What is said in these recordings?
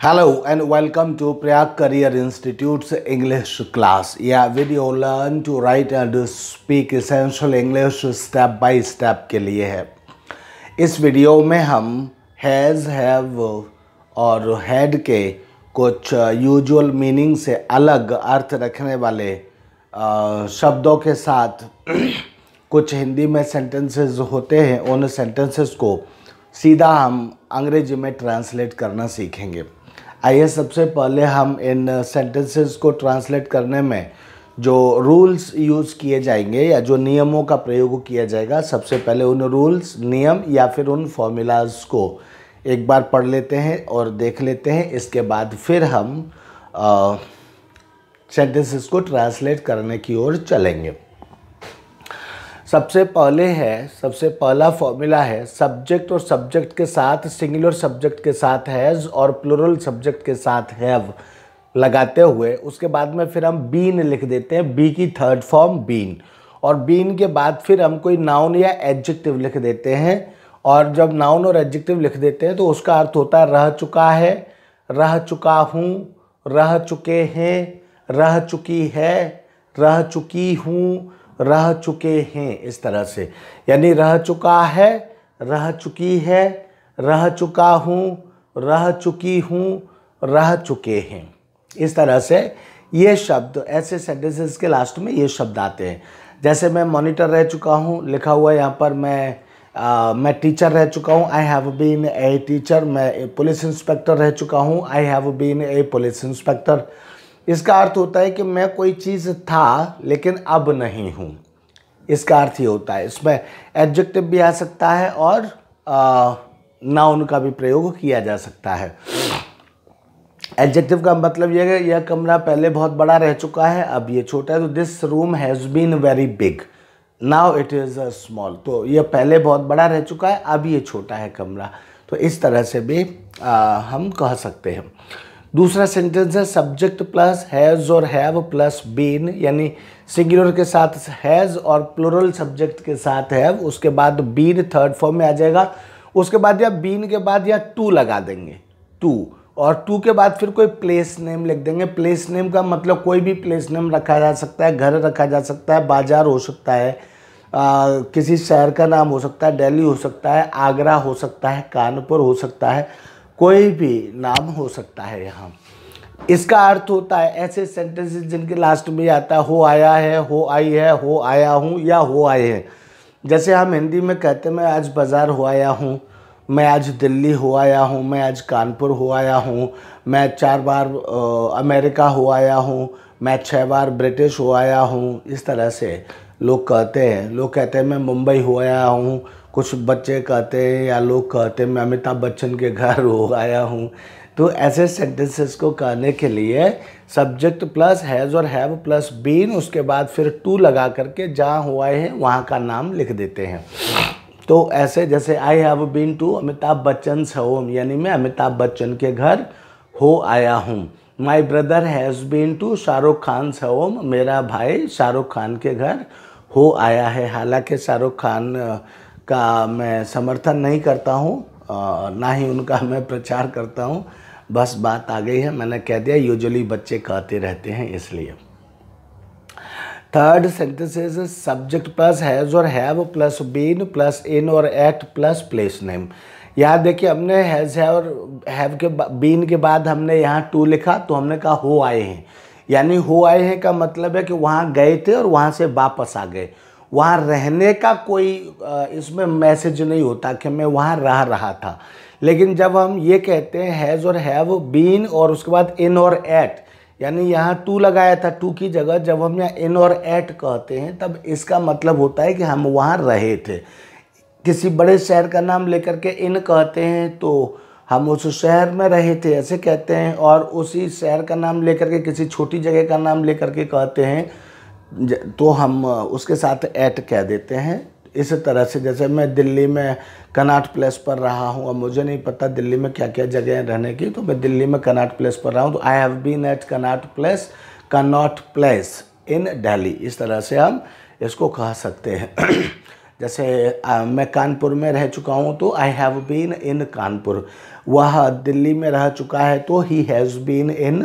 Hello and welcome to Prayag career institutes English class या video learn to write and speak essential English step by step के लिए है। इस video में हम हैज़ हैव और हैड के कुछ यूजुअल मीनिंग से अलग अर्थ रखने वाले शब्दों के साथ कुछ हिंदी में सेंटेंसेस होते हैं। उन सेंटेंसेस को सीधा हम अंग्रेज़ी में ट्रांसलेट करना सीखेंगे। आइए सबसे पहले हम इन सेंटेंसेस को ट्रांसलेट करने में जो रूल्स यूज़ किए जाएँगे या जो नियमों का प्रयोग किया जाएगा, सबसे पहले उन रूल्स नियम या फिर उन फॉर्मूलाज को एक बार पढ़ लेते हैं और देख लेते हैं। इसके बाद फिर हम सेंटेंसेस को ट्रांसलेट करने की ओर चलेंगे। सबसे पहले है, सबसे पहला फॉर्मूला है सब्जेक्ट और सब्जेक्ट के साथ सिंगुलर सब्जेक्ट के साथ हैज़ और प्लूरल सब्जेक्ट के साथ हैव लगाते हुए, उसके बाद में फिर हम बीन लिख देते हैं बी की थर्ड फॉर्म बीन और बीन के बाद फिर हम कोई नाउन या एडजेक्टिव लिख देते हैं और जब नाउन और एडजेक्टिव लिख देते हैं तो उसका अर्थ होता है रह चुका है, रह चुका हूँ, रह चुके हैं, रह चुकी है, रह चुकी हूँ रह चुके हैं इस तरह से। यानी रह चुका है रह चुकी है रह चुका हूँ रह चुकी हूँ रह चुके हैं। इस तरह से ये शब्द ऐसे सेंटेंसेस के लास्ट में ये शब्द आते हैं। जैसे मैं मॉनिटर रह चुका हूँ लिखा हुआ यहाँ पर मैं आ, मैं टीचर रह चुका हूँ I have been a teacher मैं पुलिस इंस्पेक्टर रह चुका हूँ I have been a police inspector इसका अर्थ होता है कि मैं कोई चीज़ था लेकिन अब नहीं हूँ। इसका अर्थ ये होता है। इसमें एडजेक्टिव भी आ सकता है और नाउन का भी प्रयोग किया जा सकता है। एडजेक्टिव का मतलब यह है यह कमरा पहले बहुत बड़ा रह चुका है अब ये छोटा है तो this room has been very big now it is a small तो यह पहले बहुत बड़ा रह चुका है अब ये छोटा है कमरा। तो इस तरह से भी आ, हम कह सकते हैं। दूसरा सेंटेंस है सब्जेक्ट प्लस हैज़ और हैव प्लस बीन यानी सिंगुलर के साथ हैज़ और प्लूरल सब्जेक्ट के साथ हैव उसके बाद बीन थर्ड फॉर्म में आ जाएगा। उसके बाद या बीन के बाद या टू लगा देंगे। टू और टू के बाद फिर कोई प्लेस नेम लिख देंगे। प्लेस नेम का मतलब कोई भी प्लेस नेम रखा जा सकता है घर रखा जा सकता है बाज़ार हो सकता है आ, किसी शहर का नाम हो सकता है दिल्ली हो सकता है आगरा हो सकता है कानपुर हो सकता है। कोई भी नाम हो सकता है यहाँ। इसका अर्थ होता है ऐसे सेंटेंसेस जिनके लास्ट में आता है, हो आया है, हो आई है, हो आया हूँ या हो आए हैं। जैसे हम हिंदी में कहते हैं, मैं आज बाज़ार हो आया हूँ, मैं आज दिल्ली हो आया हूँ, मैं आज कानपुर हो आया हूँ, मैं चार बार अमेरिका हो आया हूँ, मैं छः बार ब्रिटिश हो आया हूँ। इस तरह से लोग कहते हैं। लोग कहते हैं, मैं मुंबई हो आया हूँ कुछ बच्चे कहते हैं या लोग कहते हैं, मैं अमिताभ बच्चन के घर हो, आया हूँ। तो ऐसे सेंटेंसेस को कहने के लिए सब्जेक्ट प्लस हैज़ और हैव प्लस बीन उसके बाद फिर टू लगा करके जहाँ हुआ है, वहाँ का नाम लिख देते हैं। तो ऐसे जैसे I have been to Amitabh Bachchan home यानी मैं अमिताभ बच्चन के घर हो आया हूँ। My brother has been to Shahrukh Khan home मेरा भाई शाहरुख खान के घर हो आया है। हालाँकि शाहरुख खान का मैं समर्थन नहीं करता हूँ ना ही उनका मैं प्रचार करता हूँ। बस बात आ गई है, मैंने कह दिया, यूजुअली बच्चे कहते रहते हैं इसलिए। Third sentence is subject plus has और have plus been plus in और एट प्लस प्लेस नेम यहाँ देखिए, हमने हैज़ है और हैव के बीन के बाद हमने यहाँ टू लिखा तो हमने कहा हो आए हैं। यानी हो आए हैं का मतलब है कि वहाँ गए थे और वहाँ से वापस आ गए। वहाँ रहने का कोई इसमें मैसेज नहीं होता कि मैं वहाँ रह रहा था। लेकिन जब हम ये कहते हैं हैज़ और हैव बीन और उसके बाद इन और एट यानी यहाँ टू लगाया था टू की जगह जब हम यहाँ इन और एट कहते हैं, तब इसका मतलब होता है कि हम वहाँ रहे थे। किसी बड़े शहर का नाम लेकर के इन कहते हैं तो हम उस शहर में रहे थे, ऐसे कहते हैं। और उसी शहर का नाम लेकर के, किसी छोटी जगह का नाम लेकर के कहते हैं तो हम उसके साथ ऐट कह देते हैं। इस तरह से जैसे मैं दिल्ली में कनाट प्लेस पर रहा हूँ अब मुझे नहीं पता दिल्ली में क्या क्या जगह रहने की तो मैं दिल्ली में कनाट प्लेस पर रहा हूँ। तो I have been at Connaught Place Connaught Place in Delhi इस तरह से हम इसको कह सकते हैं। जैसे आ, मैं कानपुर में रह चुका हूँ तो I have been in Kanpur. वह दिल्ली में रह चुका है तो he has been in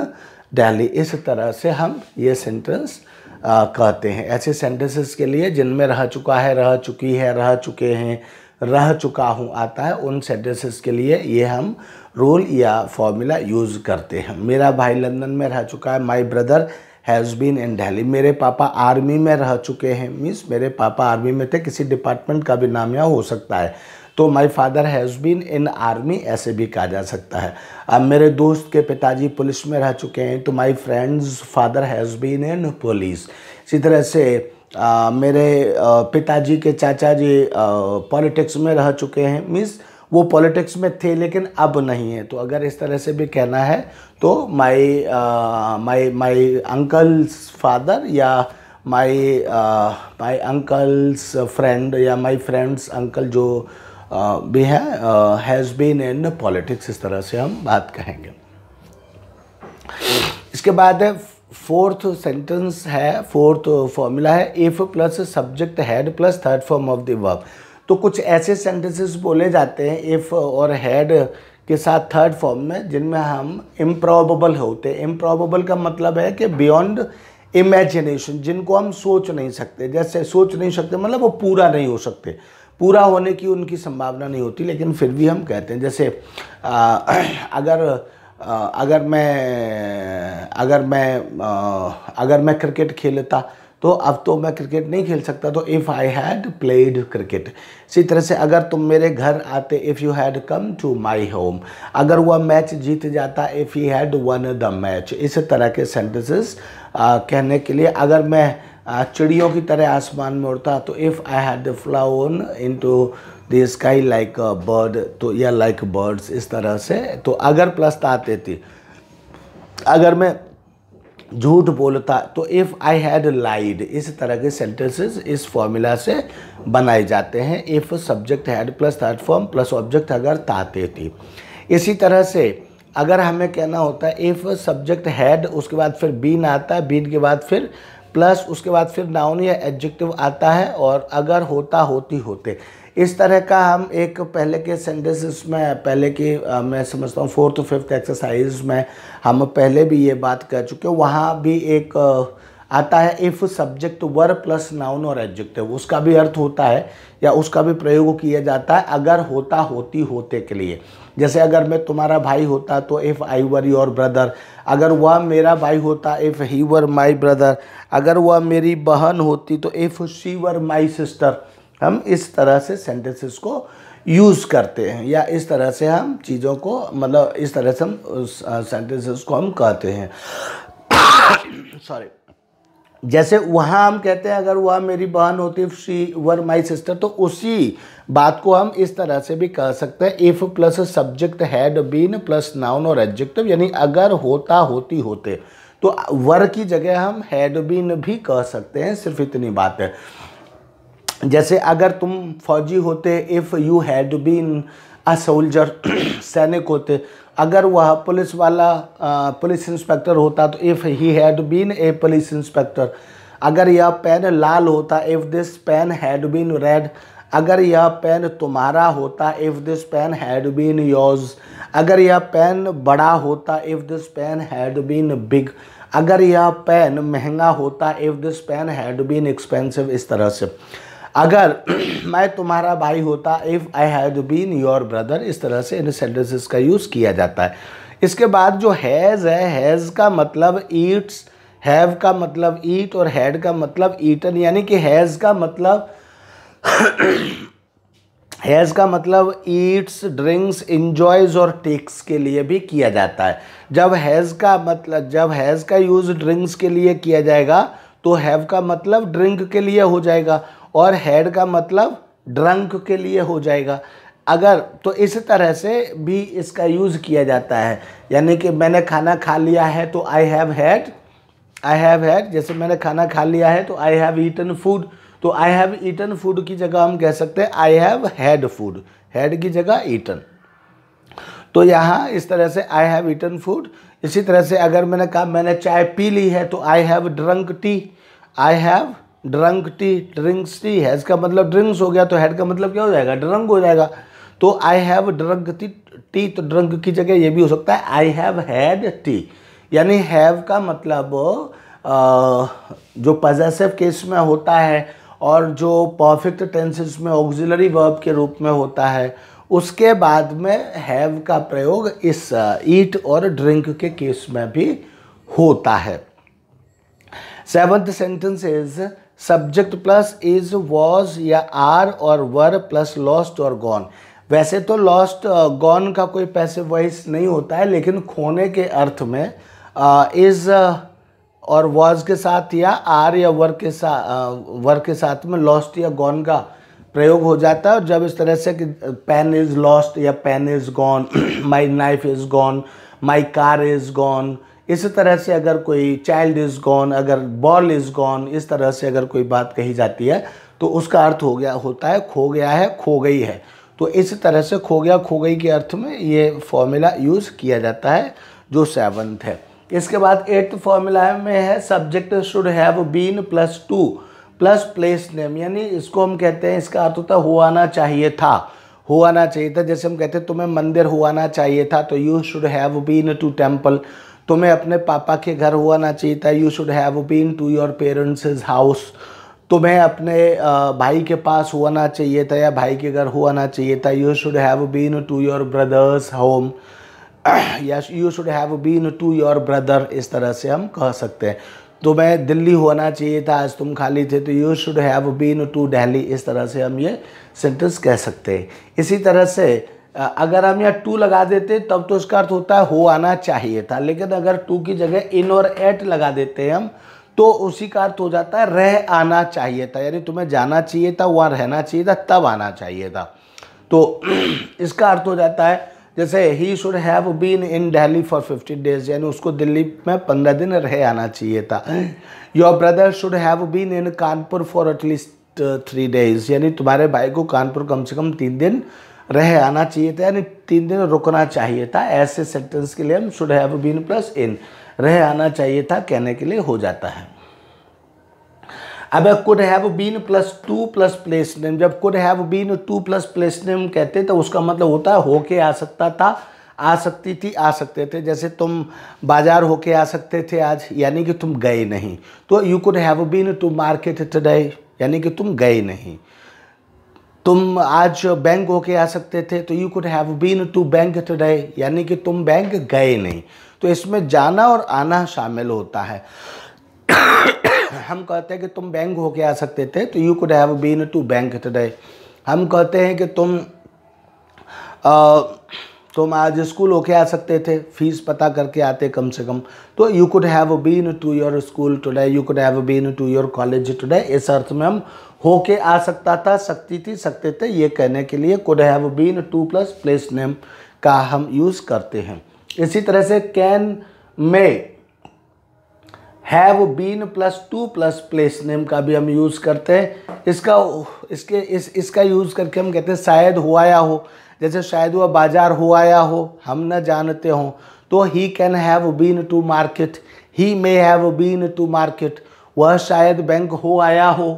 Delhi इस तरह से हम ये सेंटेंस कहते हैं। ऐसे सेंटेंसेस के लिए जिनमें रह चुका है, रह चुकी है, रह चुके हैं, रह चुका हूँ आता है, उन सेंटेंसेस के लिए ये हम रूल या फॉर्मूला यूज़ करते हैं। मेरा भाई लंदन में रह चुका है my brother has been in Delhi मेरे पापा आर्मी में रह चुके हैं मीन्स मेरे पापा आर्मी में थे, किसी डिपार्टमेंट का भी नाम यहाँ हो सकता है। तो my father has been in army ऐसे भी कहा जा सकता है। अब मेरे दोस्त के पिताजी पुलिस में रह चुके हैं तो my friend's father has been in police इसी तरह से आ, मेरे पिताजी के चाचा जी पॉलिटिक्स में रह चुके हैं। मीन्स वो पॉलिटिक्स में थे लेकिन अब नहीं है। तो अगर इस तरह से भी कहना है तो माई माई माई अंकल्स फादर या माई माई अंकल्स फ्रेंड या माई फ्रेंड्स अंकल जो भी है हैज़ बीन इन पॉलिटिक्स इस तरह से हम बात कहेंगे। इसके बाद है फोर्थ सेंटेंस है फोर्थ फॉर्मूला है if plus subject had plus third form of the verb तो कुछ ऐसे सेंटेंसेस बोले जाते हैं इफ़ और हेड के साथ थर्ड फॉर्म में, जिनमें हम इम्प्रॉबल होते हैं। इम्प्रॉबेबल का मतलब है कि बियॉन्ड इमेजिनेशन जिनको हम सोच नहीं सकते। जैसे सोच नहीं सकते मतलब वो पूरा नहीं हो सकते। पूरा होने की उनकी संभावना नहीं होती लेकिन फिर भी हम कहते हैं जैसे आ, अगर आ, अगर मैं अगर मैं आ, अगर मैं क्रिकेट खेलता तो अब तो मैं क्रिकेट नहीं खेल सकता तो if I had played cricket इसी तरह से अगर तुम मेरे घर आते if you had come to my home अगर वह मैच जीत जाता if you had won the match इस तरह के सेंटेंसेस कहने के लिए अगर मैं चिड़ियों की तरह आसमान में उड़ता तो if I had flown in to the sky like a bird तो या लाइक बर्ड्स इस तरह से तो अगर प्लस आते थी अगर मैं झूठ बोलता तो इफ़ आई हैड लाइड इस तरह के सेंटेंसेस इस फॉर्मूला से बनाए जाते हैं। If subject had plus third form plus object अगर ताते थी इसी तरह से अगर हमें कहना होता है इफ़ सब्जेक्ट हैड उसके बाद फिर बीन आता है बीन के बाद फिर प्लस उसके बाद फिर नाउन या एडजेक्टिव आता है और अगर होता, होती, होते। इस तरह का हम एक पहले के सेंटेंसेस में, पहले की मैं समझता हूँ फोर्थ फिफ्थ एक्सरसाइज में हम पहले भी ये बात कर चुके हैं। वहाँ भी एक आता है if subject were plus noun और एडजेक्टिव उसका भी अर्थ होता है या उसका भी प्रयोग किया जाता है अगर होता, होती, होते के लिए। जैसे अगर मैं तुम्हारा भाई होता तो if I were your brother अगर वह मेरा भाई होता if he were my brother अगर वह मेरी बहन होती तो if she were my sister हम इस तरह से सेंटेंसेस को यूज़ करते हैं या इस तरह से हम चीज़ों को मतलब इस तरह से हम सेंटेंसेस को हम कहते हैं। सॉरी जैसे वहाँ हम कहते हैं, अगर वह मेरी बहन होती शी वर माई सिस्टर तो उसी बात को हम इस तरह से भी कह सकते हैं if plus subject had been plus noun और एडजेक्टिव यानी अगर होता, होती, होते तो वर की जगह हम हैड बीन भी कह सकते हैं, सिर्फ़ इतनी बात है। जैसे अगर तुम फौजी होते if you had been a soldier सैनिक होते, अगर वह पुलिस वाला पुलिस इंस्पेक्टर होता तो if he had been a police inspector अगर यह पेन लाल होता if this pen had been red अगर यह पेन तुम्हारा होता if this pen had been yours अगर यह पेन बड़ा होता if this pen had been big अगर यह पेन महँगा होता if this pen had been expensive इस तरह से। अगर मैं तुम्हारा भाई होता if I had been your brother इस तरह से इन सेंटेंसेस का यूज़ किया जाता है। इसके बाद जो हैज़ है हैज़ का मतलब ईट्स हैव का मतलब ईट और हैड का मतलब ईटन यानी कि हैज़ का मतलब हैज़ का मतलब ईट्स ड्रिंक्स इंजॉयज़ और टेक्स के लिए भी किया जाता है। जब हैज़ का मतलब जब हैज़ का यूज़ ड्रिंक्स के लिए किया जाएगा तो हैव का मतलब ड्रिंक के लिए हो जाएगा और हेड का मतलब ड्रंक के लिए हो जाएगा। अगर तो इस तरह से भी इसका यूज़ किया जाता है। यानी कि मैंने खाना खा लिया है तो I have had I have had जैसे मैंने खाना खा लिया है तो आई हैव ईटन फ़ूड तो आई हैव ईटन फ़ूड की जगह हम कह सकते हैं I have had food had की जगह ईटन तो यहाँ इस तरह से आई हैव ईटन फ़ूड इसी तरह से अगर मैंने कहा, मैंने चाय पी ली है तो I have drunk tea I have drunk tea drinks tea has का मतलब ड्रिंक्स हो गया तो हैड का मतलब क्या हो जाएगा? ड्रंक हो जाएगा. तो I have drunk tea tea तो ड्रंक की जगह ये भी हो सकता है आई हैव हैड टी यानी हैव का मतलब जो पजेसिव केस में होता है और जो परफेक्ट टेंसेस में ऑक्सिलरी वर्ब के रूप में होता है, उसके बाद में हैव का प्रयोग इस ईट और ड्रिंक के केस में भी होता है। Seventh sentence is subject plus is was या आर और वर प्लस लॉस्ट और गॉन वैसे तो लॉस्ट गॉन का कोई पैसे वॉइस नहीं होता है, लेकिन खोने के अर्थ में इज़ और वॉज़ के साथ या आर या वर के साथ वर के साथ में लॉस्ट या गॉन का प्रयोग हो जाता है। और जब इस तरह से कि पेन इज़ लॉस्ट या pen is gone my knife is gone my car is gone इस तरह से अगर कोई चाइल्ड इज़ गॉन अगर बॉल इज़ गॉन इस तरह से अगर कोई बात कही जाती है तो उसका अर्थ हो गया, होता है, खो गया है, खो गई है। तो इस तरह से खो गया, खो गई के अर्थ में ये फॉर्मूला यूज़ किया जाता है, जो सेवन्थ है। इसके बाद एट्थ फॉर्मूला में है subject should have been plus to plus place name यानी इसको हम कहते हैं, इसका अर्थ होता है हुआना चाहिए था। हुआना चाहिए था, जैसे हम कहते हैं, तुम्हें मंदिर हुआना चाहिए था। तो you should have been to temple तुम्हें अपने पापा के घर हुआना चाहिए था। You should have been to your parents house तुम्हें अपने भाई के पास हुआना चाहिए था या भाई के घर हुआना चाहिए था। You should have been to your brothers home या you should have been to your brother इस तरह से हम कह सकते हैं। तुम्हें दिल्ली होना चाहिए था, आज तुम खाली थे तो you should have been to Delhi इस तरह से हम ये सेंटेंस कह सकते हैं। इसी तरह से अगर हम यहाँ टू लगा देते, तब तो इसका अर्थ होता है हो आना चाहिए था, लेकिन अगर टू की जगह इन और एट लगा देते हैं हम तो उसी का अर्थ हो जाता है रह आना चाहिए था, यानी तुम्हें जाना चाहिए था, वहाँ रहना चाहिए था, तब आना चाहिए था। तो इसका अर्थ हो जाता है जैसे he should have been in Delhi for fifteen days यानी उसको दिल्ली में पंद्रह दिन रह आना चाहिए था। Your brother should have been in Kanpur for at least three days यानी तुम्हारे भाई को कानपुर कम से कम तीन दिन रह आना चाहिए था, यानी तीन दिन रुकना चाहिए था। ऐसे सेंटेंस के लिए हम should have been plus in रह आना चाहिए था, कहने के लिए हो जाता है। अब could have been plus to plus place name जब could have been to plus place name कहते तो उसका मतलब होता है होके आ सकता था, आ सकती थी, आ सकते थे। जैसे तुम बाज़ार होके आ सकते थे आज, यानी कि तुम गए नहीं। तो you could have been to market today यानी कि तुम गए नहीं। तुम आज बैंक होके आ सकते थे तो you could have been to bank today यानी कि तुम बैंक गए नहीं। तो इसमें जाना और आना शामिल होता है। हम कहते हैं कि तुम बैंक होके आ सकते थे तो you could have been to bank today हम कहते हैं कि तुम आ, तुम आज स्कूल होके आ सकते थे फ़ीस पता करके आते कम से कम. तो you could have been to your school today you could have been to your college today इस अर्थ में हम होके आ सकता था सकती थी सकते थे ये कहने के लिए could have been to plus place name का हम यूज़ करते हैं. इसी तरह से कैन में have been plus to plus place name का भी हम यूज़ करते हैं। इसका, इसके, इस, इसका यूज़ करके हम कहते हैं शायद हुआया हो। जैसे शायद वह बाज़ार हुआया हो, हम न जानते हों। तो he can have been to market he may have been to market वह शायद बैंक हो आया हो।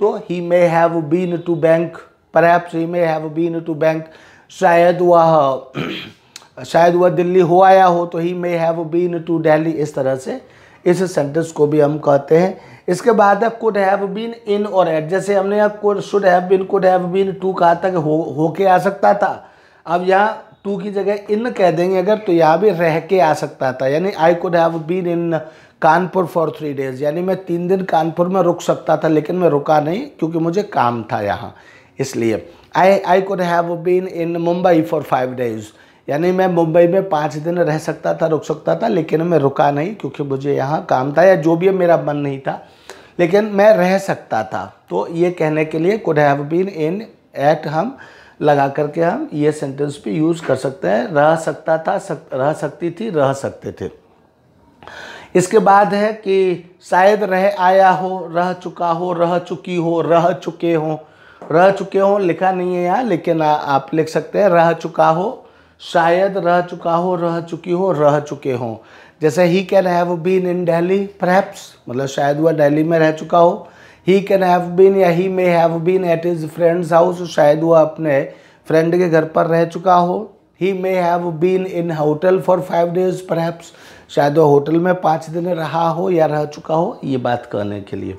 तो he may have been to bank पर he may have been to bank शायद वह शायद वह दिल्ली हो आया हो तो he may have been to Delhi इस तरह से इस सेंटेंस को भी हम कहते हैं। इसके बाद है कुड हैव बीन इन और एट जैसे हमने यहाँ could should have been could have been to कहा था कि हो हो के आ सकता था। अब यहाँ टू की जगह इन कह देंगे अगर तो यहाँ भी रह के आ सकता था। यानी I could have been in Kanpur for three days यानी मैं तीन दिन कानपुर में रुक सकता था, लेकिन मैं रुका नहीं, क्योंकि मुझे काम था यहाँ। इसलिए I I could have been in Mumbai for five days यानी मैं मुंबई में पाँच दिन रह सकता था रुक सकता था लेकिन मैं रुका नहीं क्योंकि मुझे यहाँ काम था या जो भी मेरा मन नहीं था लेकिन मैं रह सकता था। तो ये कहने के लिए could have been in at हम लगा करके हम ये सेंटेंस भी यूज़ कर सकते हैं। रह सकता था सक, रह सकती थी रह सकते थे। इसके बाद है कि शायद रह आया हो रह चुका हो रह चुकी हो रह चुके हो। रह चुके हो लिखा नहीं है यहाँ लेकिन आ, आप लिख सकते हैं रह चुका हो शायद रह चुका हो, रह चुकी हो, रह चुके हों। जैसे he can have been in Delhi perhaps मतलब शायद वह दिल्ली में रह चुका हो। ही कैन हैव बीन या he may have been at his friends house शायद वह अपने फ्रेंड के घर पर रह चुका हो। He may have been in hotel for five days perhaps शायद वह होटल में पाँच दिन रहा हो या रह चुका हो, ये बात कहने के लिए।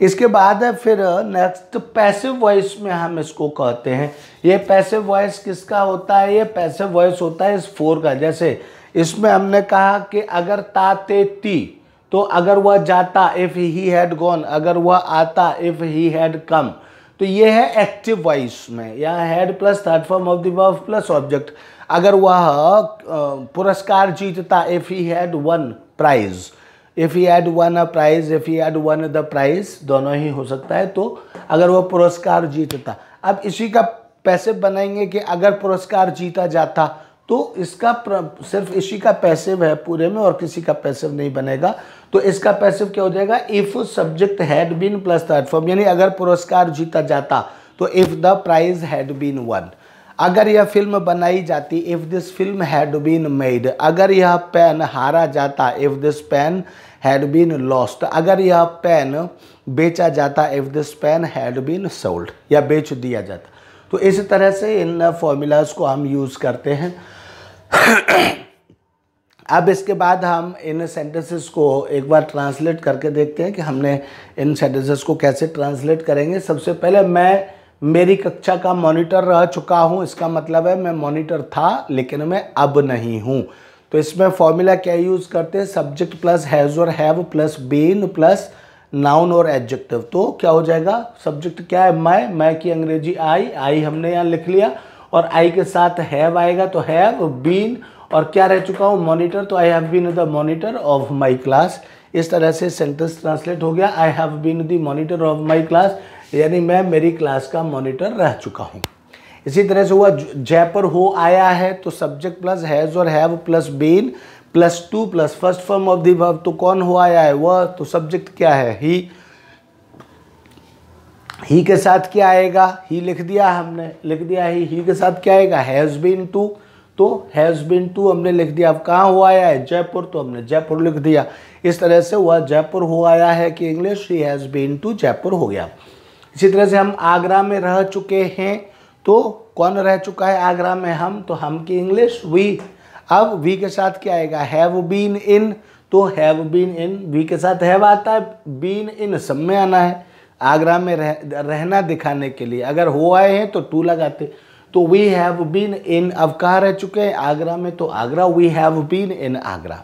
इसके बाद फिर नेक्स्ट पैसिव वॉइस में हम इसको कहते हैं। ये पैसिव वॉइस किसका होता है? ये पैसिव वॉइस होता है इस फोर का। जैसे, इसमें हमने कहा कि अगर ताते ती तो अगर वह जाता इफ़ ही हैड गॉन अगर वह आता इफ़ ही हैड कम तो ये है एक्टिव वॉइस में। या had plus third form of the plus object अगर वह पुरस्कार जीतता if he had won prize if he had won a prize if he had won the prize दोनों ही हो सकता है। तो अगर वह पुरस्कार जीतता। अब इसी का पैसे बनाएँगे कि अगर पुरस्कार जीता जाता तो इसका सिर्फ़ इसी का पैसिव है पूरे में और किसी का पैसिव नहीं बनेगा। तो इसका पैसिव क्या हो जाएगा? If subject had been plus third form यानी अगर पुरस्कार जीता जाता तो if the prize had been won अगर यह फ़िल्म बनाई जाती if this film had been made अगर यह पेन हारा जाता if this pen had been lost अगर यह पेन बेचा जाता if this pen had been sold या बेच दिया जाता। तो इस तरह से इन फॉर्मूलाज को हम यूज़ करते हैं। अब इसके बाद हम इन सेंटेंसेस को एक बार ट्रांसलेट करके देखते हैं कि हमने इन सेंटेंसेस को कैसे ट्रांसलेट करेंगे। सबसे पहले मैं, मेरी कक्षा का मॉनिटर रह चुका हूँ। इसका मतलब है मैं मॉनिटर था, लेकिन मैं अब नहीं हूँ। तो इसमें फॉर्मूला क्या यूज़ करते हैं? सब्जेक्ट प्लस हैज़ और have plus been plus noun और एडजेक्टिव। तो क्या हो जाएगा? सब्जेक्ट क्या है? मैं मैं की अंग्रेज़ी आई आई हमने यहाँ लिख लिया और आई के साथ हैव आएगा तो हैव बीन और क्या रह चुका हूँ? मॉनिटर तो I have been the monitor of my class इस तरह से सेंटेंस ट्रांसलेट हो गया। I have been the monitor of my class यानी मैं मेरी क्लास का मॉनिटर रह चुका हूँ। इसी तरह से हुआ जयपुर हो आया है तो सब्जेक्ट प्लस हैज़ और have plus been plus to plus first form of the verb तो कौन हो आया है? वह तो सब्जेक्ट क्या है? ही ही के साथ क्या आएगा? ही लिख दिया हमने, लिख दिया ही ही के साथ क्या आएगा? हैज़ बीन टू तो हैज़ बिन टू हमने लिख दिया। अब कहाँ हुआ आया है? जयपुर तो हमने जयपुर लिख दिया। इस तरह से वह जयपुर हो आया है कि English he has been to Jaipur हो गया। इसी तरह से हम आगरा में रह चुके हैं। तो कौन रह चुका है आगरा में हम? तो हम की इंग्लिश वी अब वी के साथ क्या आएगा? हैव बीन इन तो हैव बीन इन वी के साथ हैव आता है बीन इन सब में आना है। आगरा में रह, रहना दिखाने के लिए। अगर हो आए हैं तो टू लगाते। तो वी हैव बीन इन अब कहाँ रह चुके हैं? आगरा में तो Agra we have been in Agra.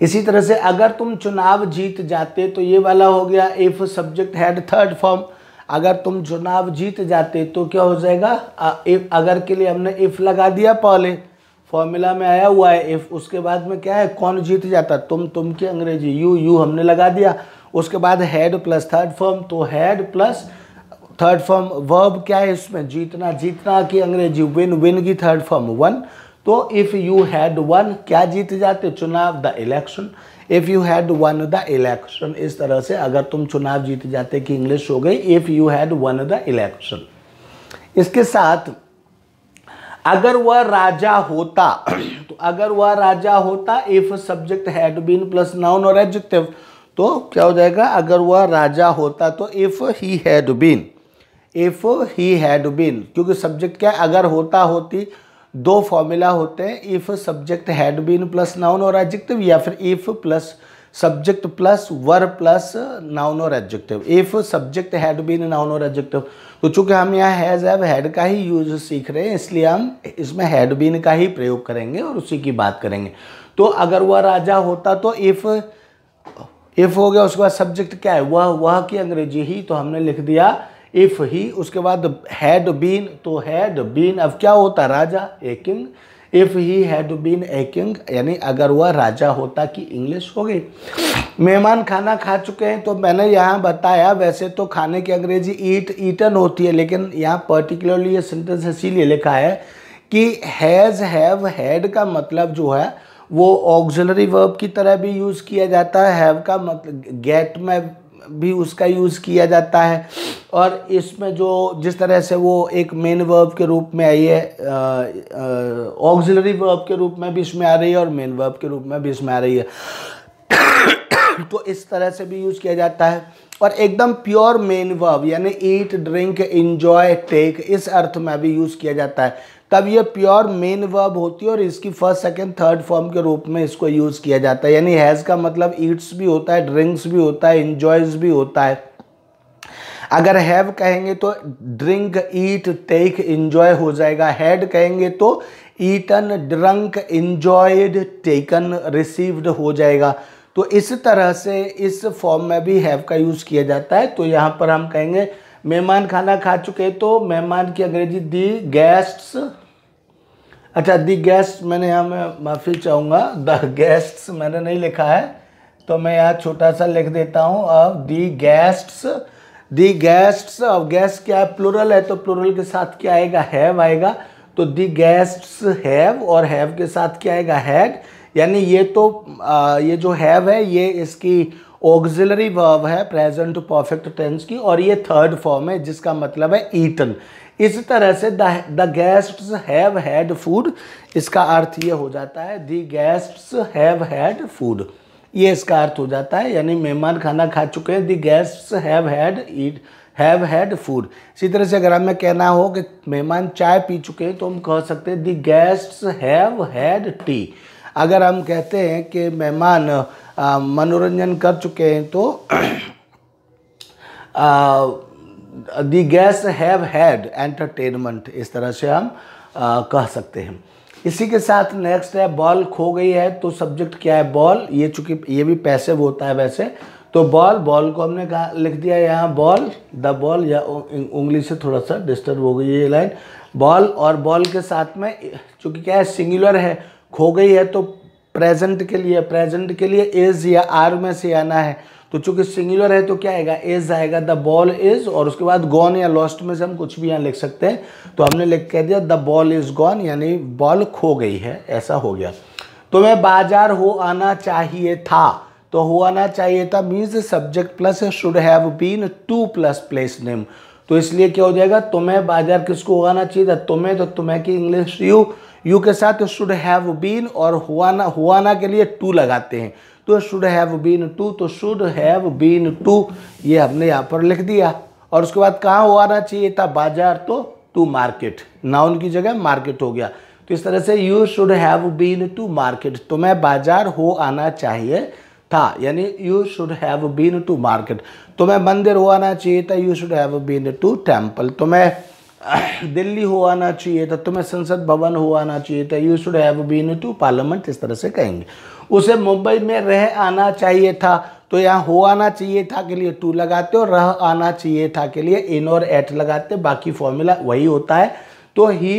इसी तरह से अगर तुम चुनाव जीत जाते तो ये वाला हो गया if subject had third form अगर तुम चुनाव जीत जाते तो क्या हो जाएगा? इफ़ अगर के लिए हमने इफ़ लगा दिया पहले। फॉर्मूला में आया हुआ है इफ़ उसके बाद में क्या है, कौन जीत जाता? तुम तुम की अंग्रेज़ी यू यू हमने लगा दिया। उसके बाद हैड प्लस थर्ड फॉर्म तो had plus third form verb क्या है इसमें? जीतना जीतना की अंग्रेज़ी विन विन की थर्ड फॉर्म वन तो इफ़ यू हैड वन क्या जीत जाते? चुनाव the election if you had won the election इस तरह से अगर तुम चुनाव जीत जाते कि इंग्लिश हो गई if you had won the election इसके साथ अगर वह राजा होता तो अगर वह राजा होता if subject had been plus noun और एडजेक्टिव तो क्या हो जाएगा? अगर वह राजा होता तो if he had been if he had been क्योंकि सब्जेक्ट क्या अगर होता होती, दो फॉर्मूला होते हैं if subject had been plus noun और एडजेक्टिव या फिर if plus subject plus were plus noun और adjective if subject had been noun और एडजेक्टिव तो चूँकि हम यहाँ हैज़ हैव हैड का ही यूज़ सीख रहे हैं, इसलिए हम इसमें हैड बीन का ही प्रयोग करेंगे और उसी की बात करेंगे। तो अगर वह राजा होता तो इफ़ इफ़ हो गया, उसके बाद सब्जेक्ट क्या है? वह वह की अंग्रेज़ी ही तो हमने लिख दिया इफ़ ही, उसके बाद हैड बीन तो हैड बीन अब क्या होता? राजा a king if he had been a king यानी अगर वह राजा होता कि इंग्लिश हो गई। मेहमान खाना खा चुके हैं तो मैंने यहाँ बताया, वैसे तो खाने की अंग्रेज़ी ईट ईटन होती है, लेकिन यहाँ पर्टिकुलरली ये सेंटेंस इसीलिए लिखा है कि हैज़ हैव हैड का मतलब जो है, वो ऑक्सिलरी वर्ब की तरह भी यूज़ किया जाता है। हैव का मतलब गेट में भी उसका यूज़ किया जाता है। और इसमें जो जिस तरह से वो एक मेन वर्ब के रूप में आई है ऑक्सिलरी वर्ब के रूप में भी इसमें आ रही है और मेन वर्ब के रूप में भी इसमें आ रही है। तो इस तरह से भी यूज़ किया जाता है। और एकदम प्योर मेन वर्ब यानी ईट ड्रिंक इंजॉय टेक इस अर्थ में भी यूज़ किया जाता है। तब ये प्योर मेन वर्ब होती है और इसकी फ़र्स्ट, सेकंड, थर्ड फॉर्म के रूप में इसको यूज़ किया जाता है। यानी हैज़ का मतलब ईट्स भी होता है ड्रिंक्स भी होता है इंजॉयज भी होता है। अगर हैव कहेंगे तो ड्रिंक ईट टेक इंजॉय हो जाएगा। हैड कहेंगे तो eaten drunk enjoyed taken received हो जाएगा। तो इस तरह से इस फॉर्म में भी हैव का यूज़ किया जाता है। तो यहाँ पर हम कहेंगे, मेहमान खाना खा चुके तो मेहमान की अंग्रेज़ी दी गेस्ट्स अच्छा दी गेस्ट मैंने यहाँ में माफ़ी चाहूँगा। द गेस्ट्स मैंने नहीं लिखा है तो मैं यहाँ छोटा सा लिख देता हूँ। अब दी गेस्ट्स दी गेस्ट्स अब गेस्ट क्या है? प्लूरल है तो प्लूरल के साथ क्या आएगा? हैव आएगा। तो दी गेस्ट्स हैव और हैव के साथ क्या आएगा? हैड यानी ये तो आ, ये जो हैव है ये इसकी ऑक्सिलरी वर्ब है प्रेजेंट परफेक्ट टेंस की और ये थर्ड फॉर्म है जिसका मतलब है ईटन इस तरह से the guests have had food, इसका अर्थ ये हो जाता है, the guests have had food. ये इसका अर्थ हो जाता है, यानी मेहमान खाना खा चुके हैं, the guests have had eat, have had food. इसी तरह से अगर हमें कहना हो कि मेहमान चाय पी चुके हैं तो हम कह सकते हैं, the guests have had tea. अगर हम कहते हैं कि मेहमान मनोरंजन कर चुके हैं तो the guest have had entertainment इस तरह से हम आ, कह सकते हैं। इसी के साथ नेक्स्ट है बॉल खो गई है तो सब्जेक्ट क्या है? बॉल ये चूँकि ये भी पैसे होता है वैसे। तो बॉल बॉल को हमने कहा लिख दिया यहाँ बॉल द बॉल या उंगली से थोड़ा सा डिस्टर्ब हो गई ये लाइन बॉल और बॉल के साथ में चूँकि क्या है सिंगुलर है खो गई है तो प्रेजेंट के लिए प्रेजेंट के लिए इज़ या आर में से आना है। तो चूँकि सिंगुलर है तो क्या आएगा? इज़ आएगा द बॉल इज़ और उसके बाद गॉन या लॉस्ट में से हम कुछ भी यहाँ लिख सकते हैं। तो हमने लिख कह दिया द बॉल इज़ गॉन यानी बॉल खो गई है, ऐसा हो गया। तो मैं बाज़ार हो आना चाहिए था। तो हो आना चाहिए था means subject plus should have been to plus place name तो इसलिए क्या हो जाएगा? तुम्हें बाज़ार किसको आना चाहिए था? तुम्हें तो तुम्हें की इंग्लिश यू यू के साथ शुड हैव बीन और हुआ ना हुआ ना के लिए टू लगाते हैं। तो शुड हैव बीन टू तो शुड हैव बीन टू ये हमने यहाँ पर लिख दिया। और उसके बाद कहाँ हो आना चाहिए था? बाज़ार तो टू मार्केट। नाउन की जगह मार्केट हो गया। तो इस तरह से you should have been to market तुम्हें बाज़ार हो आना चाहिए था, यानी you should have been to market तुम्हें मंदिर हो आना चाहिए था you should have been to temple तुम्हें दिल्ली हो आना चाहिए था तुम्हें संसद भवन हो आना चाहिए था you should have been to parliament इस तरह से कहेंगे। उसे मुंबई में रह आना चाहिए था। तो यहाँ हो आना चाहिए था के लिए टू लगाते और रह आना चाहिए था के लिए इन और एट लगाते। बाकी फॉर्मूला वही होता है। तो ही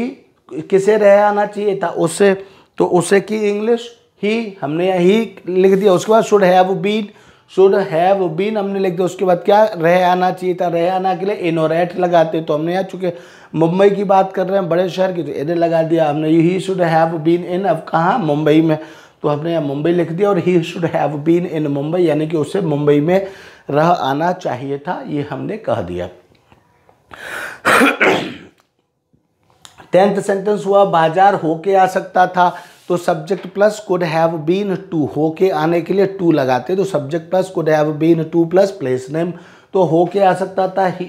किसे रह आना चाहिए था? उससे तो उसे की इंग्लिश ही। हमने यहाँ ही लिख दिया। उसके बाद should have been should have been हमने लिख दिया। उसके बाद क्या? रह आना चाहिए था। रह आना के लिए इन और एट लगाते। तो हमने यहाँ चूँकि मुंबई की बात कर रहे हैं, बड़े शहर की तो इधर लगा दिया। हमने he should have been in. अब कहाँ? मुंबई में। तो हमने यहाँ मुंबई लिख दिया और he should have been in Mumbai, यानी कि उसे मुंबई में रह आना चाहिए था, ये हमने कह दिया। टेंथ सेंटेंस हुआ, बाज़ार होके आ सकता था तो subject plus could have been to होके आने के लिए टू लगाते तो subject plus could have been to plus place name तो होके आ सकता था ही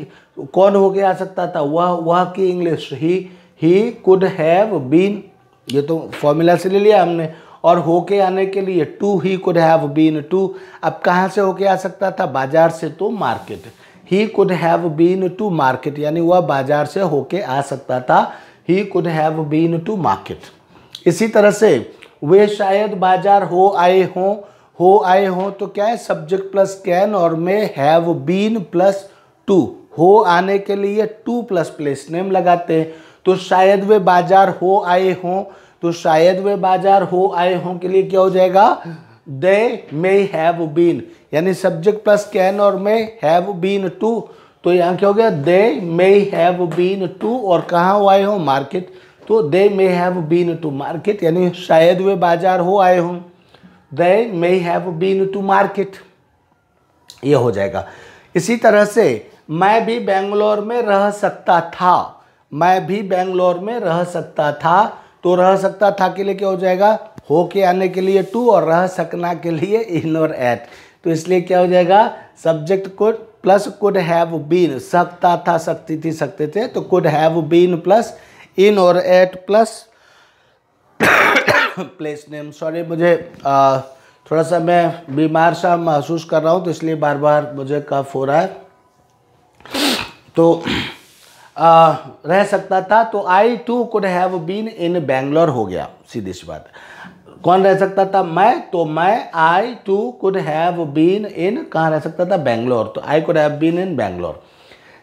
कौन होके आ सकता था, वह वह की English he he could have been ये तो फॉर्मूला से ले लिया हमने और होके आने के लिए to he could have been to अब कहाँ से होके आ सकता था? बाज़ार से तो market he could have been to market यानी वह बाज़ार से होके आ सकता था। He could have been to market इसी तरह से वे शायद बाज़ार हो आए हों, हो आए हों तो क्या है? सब्जेक्ट प्लस कैन और में हैव बीन प्लस टू हो आने के लिए टू प्लस प्लेस नेम लगाते हैं। तो शायद वे बाज़ार हो आए हों तो शायद वे बाज़ार हो आए हों के लिए क्या हो जाएगा? दे मे हैव बीन यानी सब्जेक्ट प्लस कैन और मे हैव बीन टू तो यहाँ क्या हो गया? They may have been to और कहाँ हो आए हों? मार्केट तो they may have been to market यानी शायद वे बाज़ार हो आए हों। They may have been to market ये हो जाएगा। इसी तरह से मैं भी बेंगलोर में रह सकता था। मैं भी बेंगलोर में रह सकता था। तो रह सकता था के लिए क्या हो जाएगा? हो के आने के लिए टू और रह सकना के लिए इन और एट तो इसलिए क्या हो जाएगा? सब्जेक्ट को प्लस कुड हैव बीन सकता था सकती थी सकते थे तो could have been plus in और at plus place name sorry मुझे आ, थोड़ा सा मैं बीमार सा महसूस कर रहा हूँ तो इसलिए बार बार मुझे कफ हो रहा है। तो रह सकता था तो I too could have been in Bangalore हो गया, सीधी सी बात। कौन रह सकता था? मैं तो मैं I too could have been in कहाँ रह सकता था? बेंगलोर तो I could have been in Bangalore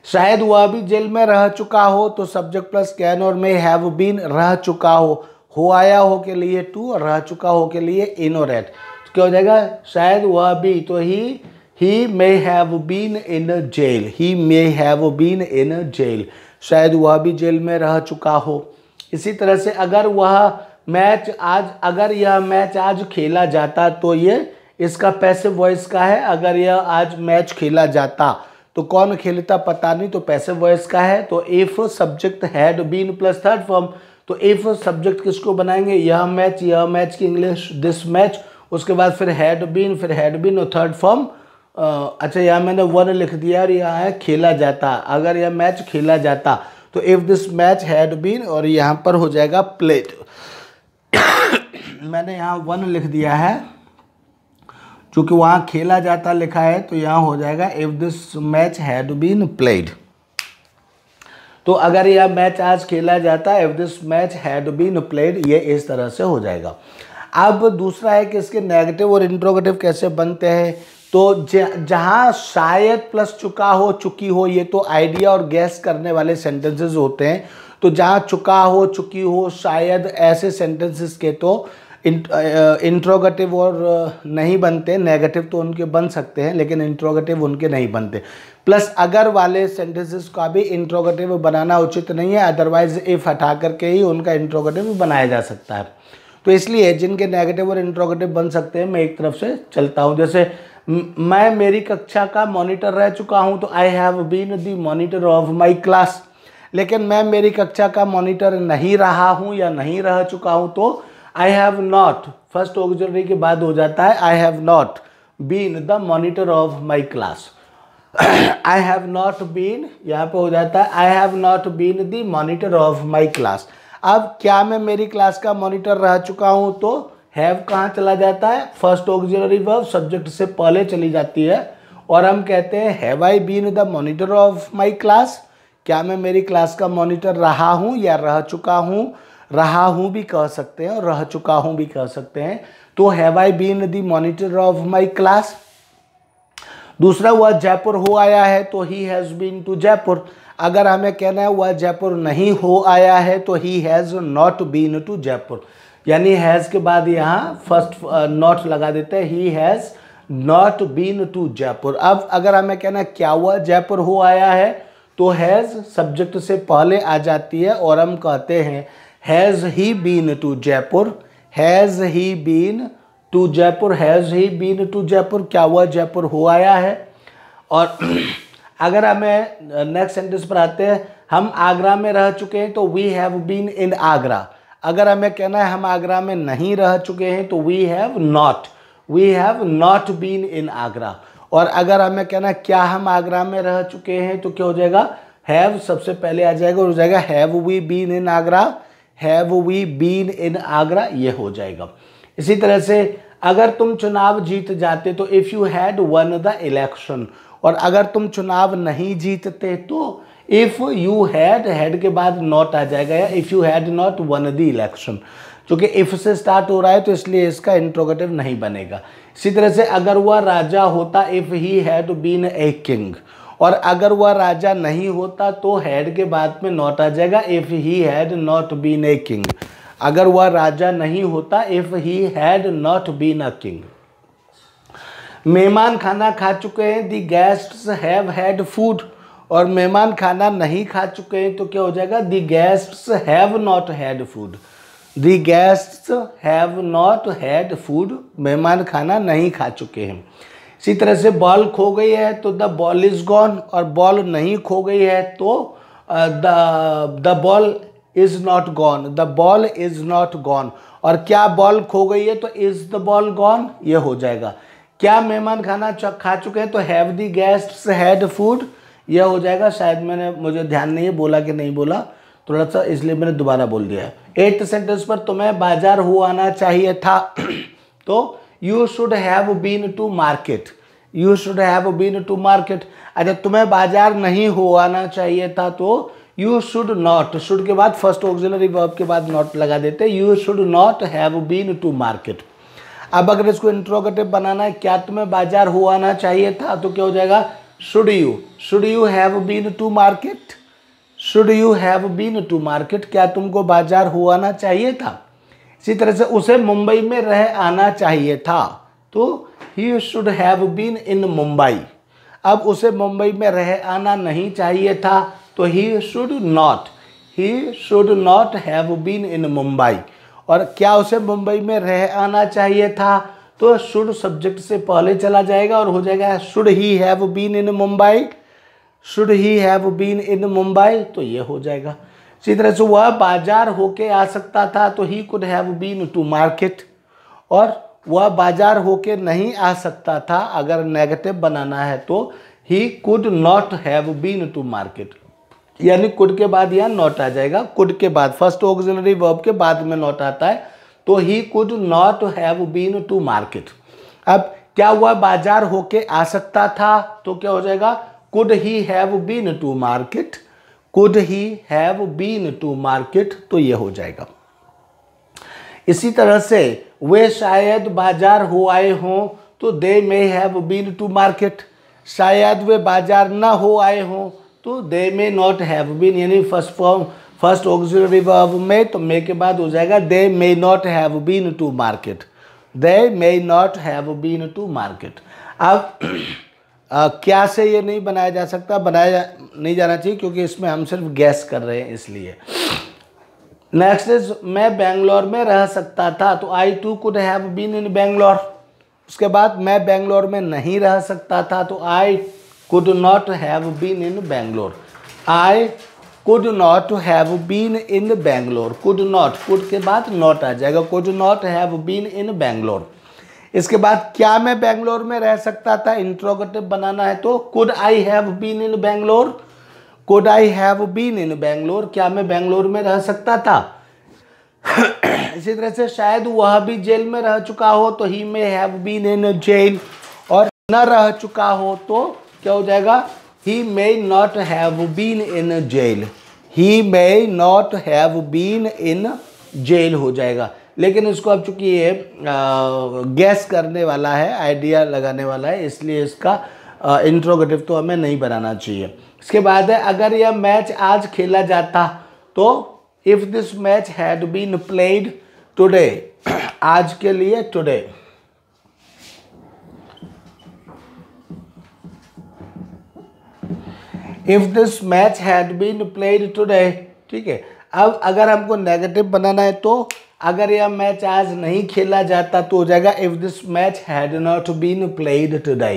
शायद वह भी जेल में रह चुका हो तो सब्जेक्ट प्लस कैन और में हैव बीन रह चुका हो। हो आया हो के लिए टू और रह चुका हो के लिए इन और एट क्या हो जाएगा? शायद वह भी तो he he may have been in jail he may have been in jail शायद वह भी जेल में रह चुका हो। इसी तरह से अगर वह मैच आज, अगर यह मैच आज खेला जाता तो ये इसका पैसे वॉइस का है। अगर यह आज मैच खेला जाता तो कौन खेलता पता नहीं तो पैसे वॉइस का है। तो if subject had been plus third form तो इफ़ सब्जेक्ट किसको बनाएँगे? यह मैच यह मैच की इंग्लिश दिस मैच उसके बाद फिर हैड बीन फिर हैड बीन और थर्ड फॉर्म अच्छा यहाँ मैंने वन लिख दिया और यहाँ है खेला जाता। अगर यह मैच खेला जाता तो if this match had been और यहाँ पर हो जाएगा प्लेट मैंने यहाँ वन लिख दिया है। चूँकि वहाँ खेला जाता लिखा है तो यहाँ हो जाएगा if this match had been played तो अगर यह मैच आज खेला जाता if this match had been played ये इस तरह से हो जाएगा। अब दूसरा है कि इसके नेगेटिव और इंट्रोगेटिव कैसे बनते हैं? तो जहाँ शायद प्लस चुका हो, चुकी हो, ये तो आइडिया और गैस करने वाले सेंटेंसेस होते हैं। तो जहाँ चुका हो, चुकी हो, शायद ऐसे सेंटेंसेस के तो इंट्रोगेटिव और नहीं बनते। नेगेटिव तो उनके बन सकते हैं, लेकिन इंट्रोगेटिव उनके नहीं बनते। प्लस अगर वाले सेंटेंसेस का भी इंट्रोगेटिव बनाना उचित नहीं है अदरवाइज़ इफ़ हटा करके ही उनका इंट्रोगेटिव बनाया जा सकता है। तो इसलिए जिनके नेगेटिव और इंट्रोगेटिव बन सकते हैं, मैं एक तरफ़ से चलता हूँ। जैसे मैं मेरी कक्षा का मॉनिटर रह चुका हूँ तो I have been the monitor of my class लेकिन मैं मेरी कक्षा का मॉनिटर नहीं रहा हूँ या नहीं रह चुका हूँ तो I have not first auxiliary के बाद हो जाता है I have not been the monitor of my class I have not been यहाँ पे हो जाता है I have not been the monitor of my class अब क्या मैं मेरी क्लास का मॉनिटर रह चुका हूँ तो हैव कहाँ चला जाता है? फ़र्स्ट ऑक्सिलरी वर्ब सब्जेक्ट से पहले चली जाती है। और हम कहते हैं have I been the monitor of my class क्या मैं मेरी क्लास का मॉनिटर रहा हूँ या रह चुका हूँ? रहा हूँ भी कह सकते हैं और रह चुका हूँ भी कह सकते हैं। तो have I been the monitor of my class दूसरा, वह जयपुर हो आया है तो he has been to Jaipur. अगर हमें कहना है, वह जयपुर नहीं हो आया है तो he has not been to Jaipur. यानी हैज़ के बाद यहाँ फ़र्स्ट नॉट लगा देते हैं। He has not been to Jaipur अब अगर हमें कहना क्या हुआ? जयपुर हो आया है तो हैज़ सब्जेक्ट से पहले आ जाती है और हम कहते हैं, has he been to Jaipur has he been to Jaipur has he been to Jaipur क्या हुआ? जयपुर हो आया है। और अगर हमें नेक्स्ट सेंटेंस पर आते हैं, हम आगरा में रह चुके हैं तो we have been in Agra अगर हमें कहना है हम आगरा में नहीं रह चुके हैं तो we have not we have not been in Agra. और अगर हमें कहना है क्या हम आगरा में रह चुके हैं तो क्या हो जाएगा? हैव सबसे पहले आ जाएगा और हो जाएगा have we been in Agra? Have we been in Agra? ये हो जाएगा. इसी तरह से अगर तुम चुनाव जीत जाते तो if you had won the election और अगर तुम चुनाव नहीं जीतते तो इफ़ यू हैड हैड के बाद नॉट आ जाएगा या if you had not won the election क्योंकि इफ़ से स्टार्ट हो रहा है तो इसलिए इसका इंट्रोगेटिव नहीं बनेगा। इसी तरह से अगर वह राजा होता if he had been a king और अगर वह राजा नहीं होता तो हैड के बाद में नॉट आ जाएगा if he had not been a king अगर वह राजा नहीं होता if he had not been a king मेहमान खाना खा चुके हैं the guests have had food और मेहमान खाना नहीं खा चुके हैं तो क्या हो जाएगा? The guests have not had food the guests have not had food मेहमान खाना नहीं खा चुके हैं। इसी तरह से बॉल खो गई है तो द बॉल इज़ गॉन और बॉल नहीं खो गई है तो the ball is not gone the ball is not gone और क्या बॉल खो गई है तो इज़ द बॉल गॉन ये हो जाएगा। क्या मेहमान खाना खा चुके हैं तो have the guests had food यह हो जाएगा, शायद मैंने, मुझे ध्यान नहीं है, बोला कि नहीं बोला थोड़ा सा इसलिए मैंने दोबारा बोल दिया है। एट्थ सेंटेंस पर तुम्हें बाज़ार हो आना चाहिए था। तो you should have been to market you should have been to market अच्छा तुम्हें बाज़ार नहीं हो आना चाहिए था तो यू शुड नॉट शुड के बाद फ़र्स्ट ऑक्सिलरी वर्ब के बाद नॉट लगा देते। You should not have been to market अब अगर इसको इंट्रोगेटिव बनाना है, क्या तुम्हें बाज़ार हो आना चाहिए था? तो क्या हो जाएगा? Should you should you have been to market should you have been to market क्या तुमको बाज़ार हुआ ना चाहिए था? इसी तरह से उसे मुंबई में रह आना चाहिए था। तो he should have been in Mumbai. अब उसे मुंबई में रह आना नहीं चाहिए था तो he should not he should not have been in Mumbai. और क्या उसे मुंबई में रह आना चाहिए था? तो शुड सब्जेक्ट से पहले चला जाएगा और हो जाएगा, should he have been in Mumbai? Should he have been in Mumbai? तो ये हो जाएगा। इसी तरह से वह बाज़ार होके आ सकता था तो he could have been to market और वह बाज़ार होके नहीं आ सकता था अगर नेगेटिव बनाना है तो he could not have been to market यानी कुड के बाद यहाँ नॉट आ जाएगा। कुड के बाद फ़र्स्ट ऑक्सिलरी वर्ब के बाद में नॉट आता है। तो he could not have been to market अब क्या वह बाज़ार होके आ सकता था तो क्या हो जाएगा? Could he have been to market could he have been to market तो ये हो जाएगा। इसी तरह से वे शायद बाज़ार हो आए हों तो they may have been to market शायद वे बाज़ार ना हो आए हों तो they may not have been यानी first form first auxiliary verb में तो मे के बाद हो जाएगा they may not have been to market they may not have been to market अब आ, क्या से ये नहीं बनाया जा सकता? बनाया जा, नहीं जाना चाहिए क्योंकि इसमें हम सिर्फ़ गैस कर रहे हैं इसलिए। नेक्स्ट इज़ मैं बेंगलोर में रह सकता था तो I too could have been in Bangalore उसके बाद मैं बेंगलोर में नहीं रह सकता था तो I could not have been in Bangalore I could not have been in Bangalore could not could के बाद नॉट आ जाएगा. Could not have been in Bangalore इसके बाद क्या मैं बेंगलोर में रह सकता था? इंट्रोगेटिव बनाना है तो could I have been in Bangalore could I have been in Bangalore क्या मैं बेंगलोर में रह सकता था? इसी तरह से शायद वह भी जेल में रह चुका हो तो he may have been in jail और न रह चुका हो तो क्या हो जाएगा? He may not have been in jail he may not have been in jail हो जाएगा। लेकिन इसको अब चूँकि ये गैस करने वाला है आइडिया लगाने वाला है, इसलिए इसका इंट्रोगेटिव तो हमें नहीं बनाना चाहिए। इसके बाद है, अगर यह मैच आज खेला जाता तो if this match had been played today आज के लिए today if this match had been played today ठीक है? अब अगर हमको नेगेटिव बनाना है तो अगर यह मैच आज नहीं खेला जाता तो हो जाएगा if this match had not been played today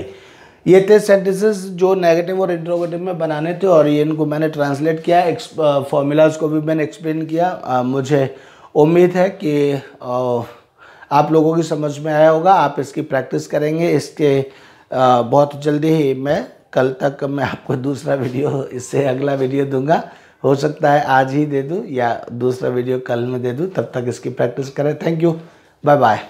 ये थे सेंटेंसेस जो नेगेटिव और इंट्रोगेटिव में बनाने थे और ये इनको मैंने ट्रांसलेट किया फॉर्मूलाज को भी मैंने एक्सप्लेन किया। आ, मुझे उम्मीद है कि आ, आप लोगों की समझ में आया होगा आप इसकी प्रैक्टिस करेंगे इसके आ, बहुत जल्दी ही मैं कल तक मैं आपको दूसरा वीडियो, इससे अगला वीडियो दूँगा। हो सकता है आज ही दे दूँ या दूसरा वीडियो कल में दे दूँ, तब तक इसकी प्रैक्टिस करें। Thank you bye bye